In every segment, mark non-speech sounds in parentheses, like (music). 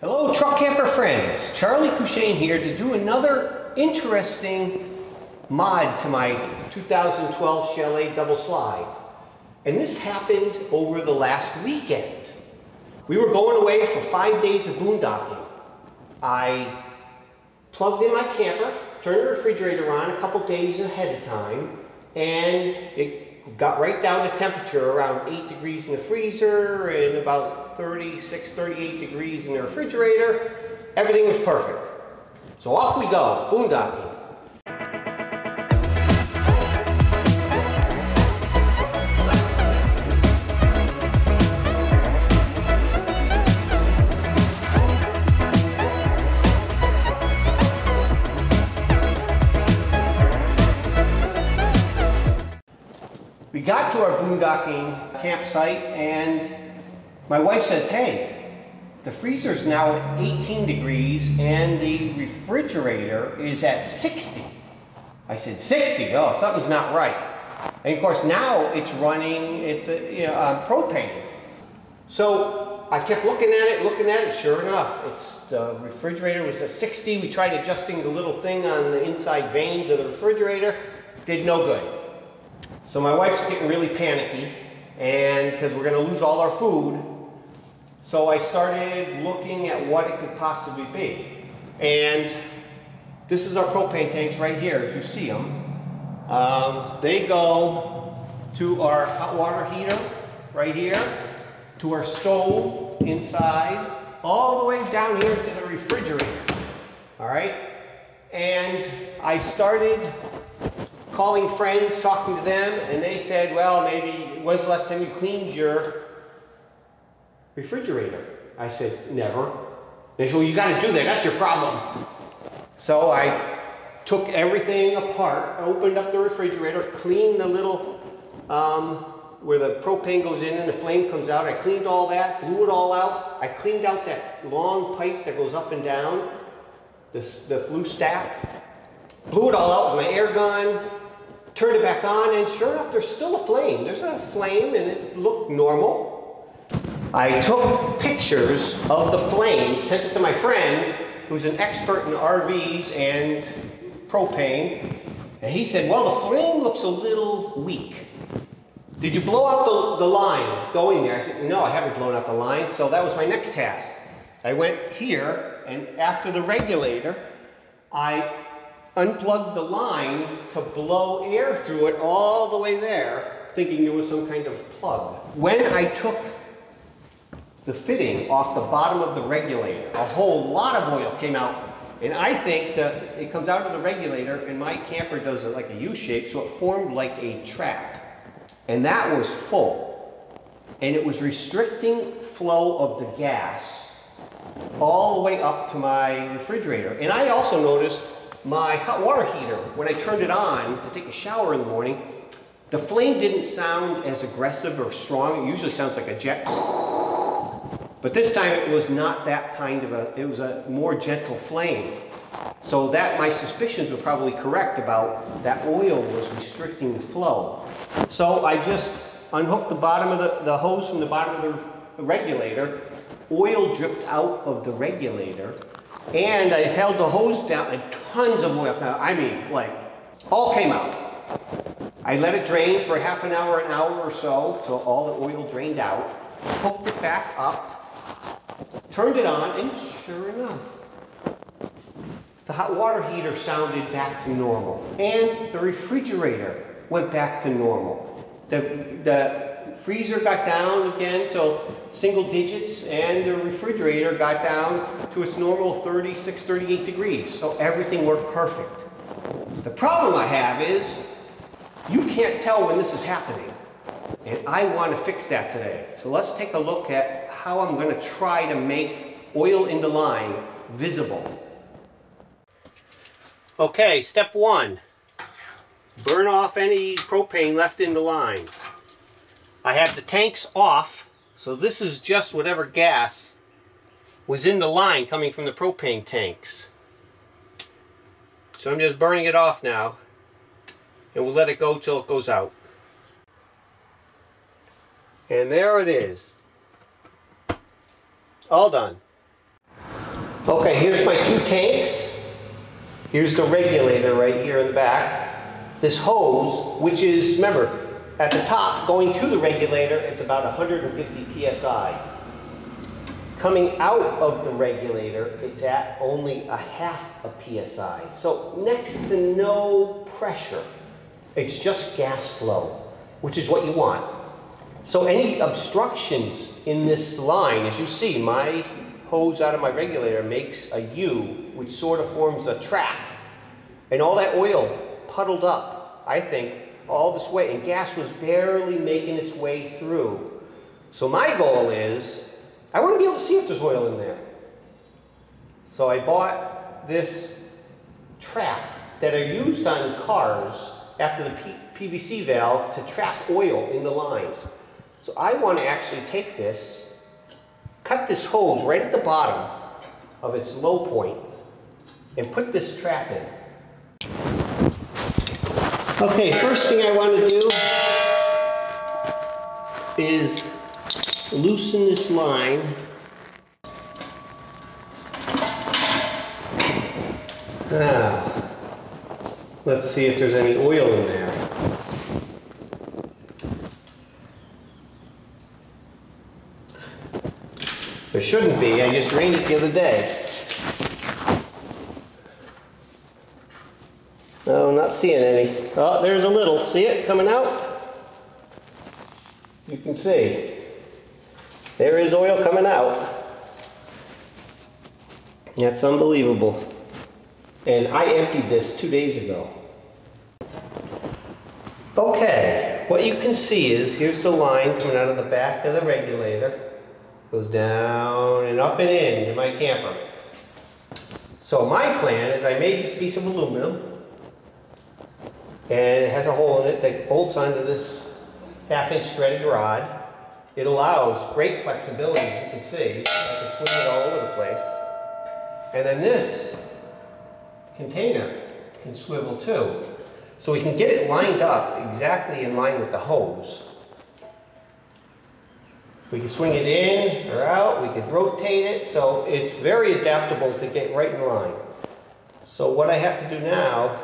Hello truck camper friends, Charlie Coushaine here to do another interesting mod to my 2012 Chalet double slide. And this happened over the last weekend. We were going away for five days of boondocking. I plugged in my camper, turned the refrigerator on a couple days ahead of time, and it got right down to temperature around 8 degrees in the freezer and about 36, 38 degrees in the refrigerator. Everything was perfect. So off we go, boondocking. Our boondocking campsite and my wife says, hey, the freezer's now at 18 degrees and the refrigerator is at 60. I said, 60? Oh, something's not right. And of course now it's running, it's a, you know, uh, propane. So I kept looking at it, looking at it, sure enough, it's the refrigerator was at 60. We tried adjusting the little thing on the inside vanes of the refrigerator, did no good. So my wife's getting really panicky and because we're going to lose all our food. So I started looking at what it could possibly be. And this is our propane tanks right here, as you see them. Um, they go to our hot water heater right here, to our stove inside, all the way down here to the refrigerator. All right? And I started calling friends, talking to them, and they said, well, maybe, when's the last time you cleaned your refrigerator? I said, never. They said, well, you got to do that. That's your problem. So I took everything apart, opened up the refrigerator, cleaned the little, um, where the propane goes in and the flame comes out. I cleaned all that, blew it all out. I cleaned out that long pipe that goes up and down, the, the flue stack. Blew it all out with my air gun, turned it back on, and sure enough, there's still a flame. There's a flame, and it looked normal. I took pictures of the flame, sent it to my friend, who's an expert in RVs and propane, and he said, well, the flame looks a little weak. Did you blow out the, the line going there? I said, no, I haven't blown out the line, so that was my next task. I went here, and after the regulator, I unplugged the line to blow air through it all the way there, thinking there was some kind of plug. When I took the fitting off the bottom of the regulator, a whole lot of oil came out. And I think that it comes out of the regulator, and my camper does it like a U shape, so it formed like a trap. And that was full. And it was restricting flow of the gas all the way up to my refrigerator. And I also noticed my hot water heater, when I turned it on to take a shower in the morning, the flame didn't sound as aggressive or strong. It usually sounds like a jet. But this time it was not that kind of a, it was a more gentle flame. So that my suspicions were probably correct about that oil was restricting the flow. So I just unhooked the bottom of the, the hose from the bottom of the regulator. Oil dripped out of the regulator and I held the hose down and tons of oil. I mean, like, all came out. I let it drain for half an hour, an hour or so, till all the oil drained out. Hooked it back up, turned it on, and sure enough, the hot water heater sounded back to normal. And the refrigerator went back to normal. The, the freezer got down again to single digits and the refrigerator got down to its normal 36, 38 degrees. So everything worked perfect. The problem I have is you can't tell when this is happening. And I want to fix that today. So let's take a look at how I'm going to try to make oil in the line visible. Okay, step one. Burn off any propane left in the lines. I have the tanks off, so this is just whatever gas was in the line coming from the propane tanks. So I'm just burning it off now, and we'll let it go till it goes out. And there it is. All done. Okay, here's my two tanks. Here's the regulator right here in the back. This hose, which is, remember, at the top, going to the regulator, it's about 150 PSI. Coming out of the regulator, it's at only a half a PSI. So next to no pressure. It's just gas flow, which is what you want. So any obstructions in this line, as you see, my hose out of my regulator makes a U, which sort of forms a trap. And all that oil puddled up, I think, all this way, and gas was barely making its way through. So my goal is, I want to be able to see if there's oil in there. So I bought this trap that are used on cars after the P PCV valve to trap oil in the lines. So I want to actually take this, cut this hose right at the bottom of its low point, and put this trap in. Okay, first thing I want to do is loosen this line. Now, let's see if there's any oil in there. There shouldn't be, I just drained it the other day. No, I'm not seeing any. Oh, there's a little, see it coming out? You can see. There is oil coming out. That's unbelievable. And I emptied this two days ago. Okay, what you can see is, here's the line coming out of the back of the regulator. Goes down and up and in to my camper. So my plan is I made this piece of aluminum and it has a hole in it that bolts onto this half inch threaded rod. It allows great flexibility, as you can see. I can swing it all over the place. And then this container can swivel too. So we can get it lined up exactly in line with the hose. We can swing it in or out, we could rotate it, so it's very adaptable to get right in line. So what I have to do now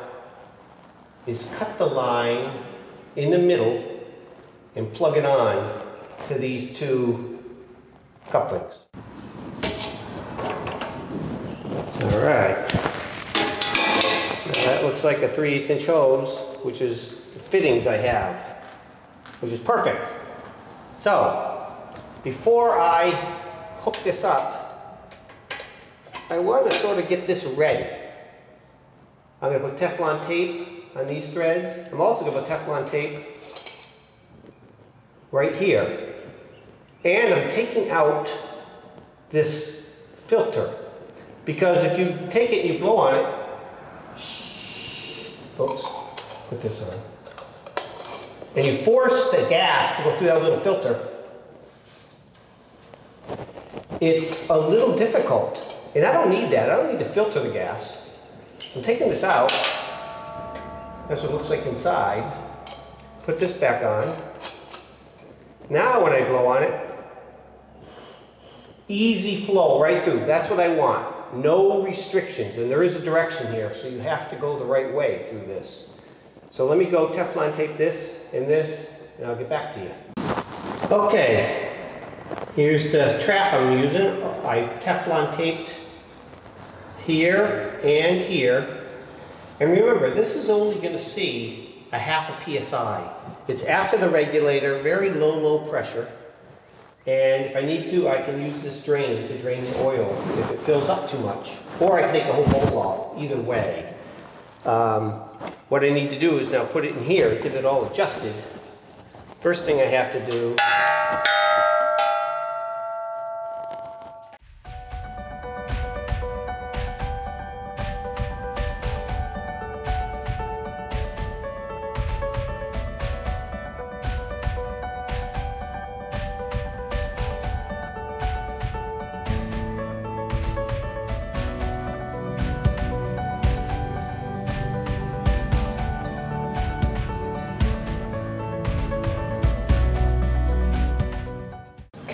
is cut the line in the middle and plug it on to these two couplings. All right. Now that looks like a 3 8 inch hose, which is the fittings I have, which is perfect. So, before I hook this up, I want to sort of get this ready. I'm going to put Teflon tape on these threads. I'm also going to put Teflon tape right here. And I'm taking out this filter. Because if you take it and you blow on it, oops, put this on, and you force the gas to go through that little filter, it's a little difficult. And I don't need that. I don't need to filter the gas. I'm taking this out. That's what it looks like inside. Put this back on. Now when I blow on it, easy flow right through. That's what I want. No restrictions. And there is a direction here, so you have to go the right way through this. So let me go Teflon tape this and this, and I'll get back to you. Okay, Here's the trap I'm using. I Teflon taped here and here. And remember, this is only going to see a half a PSI. It's after the regulator, very low, low pressure. And if I need to, I can use this drain to drain the oil if it fills up too much. Or I can take the whole bowl off, either way. Um, what I need to do is now put it in here, get it all adjusted. First thing I have to do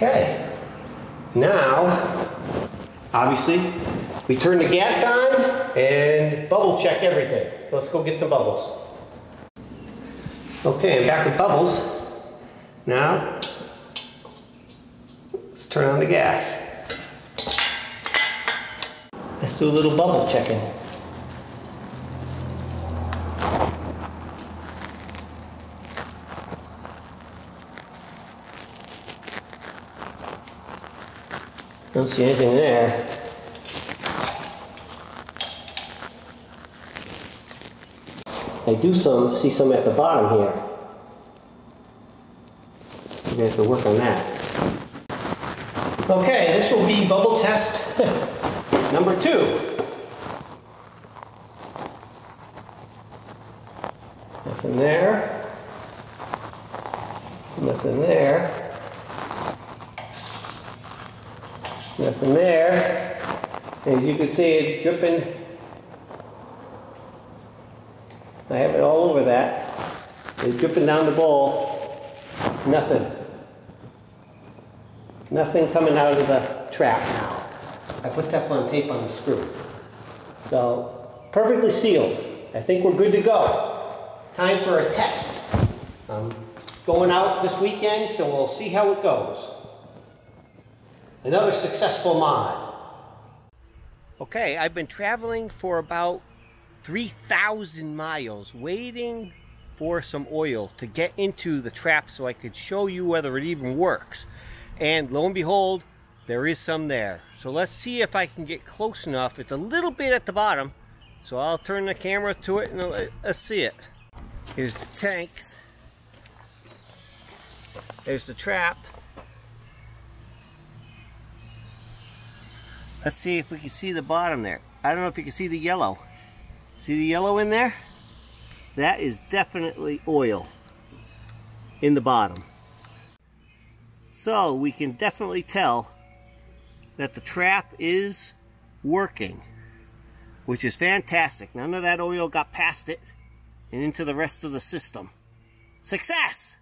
Okay. Now, obviously, we turn the gas on and bubble check everything. So let's go get some bubbles. Okay, I'm back with bubbles. Now, let's turn on the gas. Let's do a little bubble checking. Don't see anything there. I do some, see some at the bottom here. Gonna have to work on that. Okay, this will be bubble test (laughs) number two. Nothing there. Nothing there. Nothing there. As you can see, it's dripping. I have it all over that. It's dripping down the bowl. Nothing. Nothing coming out of the trap now. I put Teflon tape on the screw. So, perfectly sealed. I think we're good to go. Time for a test. I'm going out this weekend, so we'll see how it goes. Another successful mod. Okay, I've been traveling for about 3,000 miles waiting for some oil to get into the trap so I could show you whether it even works. And lo and behold, there is some there. So let's see if I can get close enough. It's a little bit at the bottom, so I'll turn the camera to it and let's see it. Here's the tanks. There's the trap. Let's see if we can see the bottom there. I don't know if you can see the yellow. See the yellow in there? That is definitely oil in the bottom. So we can definitely tell that the trap is working, which is fantastic. None of that oil got past it and into the rest of the system. Success!